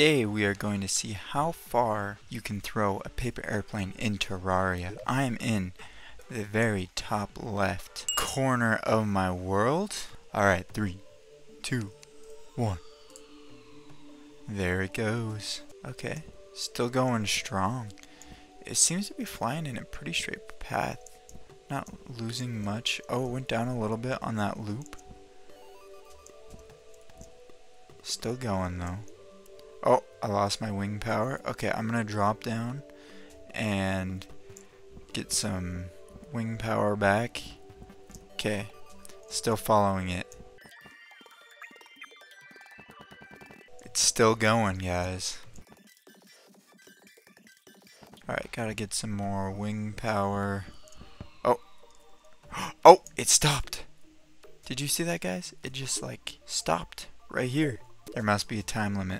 Today we are going to see how far you can throw a paper airplane in Terraria. I am in the very top left corner of my world. Alright, three, two, one. There it goes. Okay, still going strong. It seems to be flying in a pretty straight path. Not losing much. Oh, it went down a little bit on that loop. Still going though. Oh, I lost my wing power. Okay, I'm gonna drop down and get some wing power back. Okay, still following it. It's still going, guys. Alright, gotta get some more wing power. Oh! Oh! It stopped! Did you see that, guys? It just, like, stopped right here. There must be a time limit.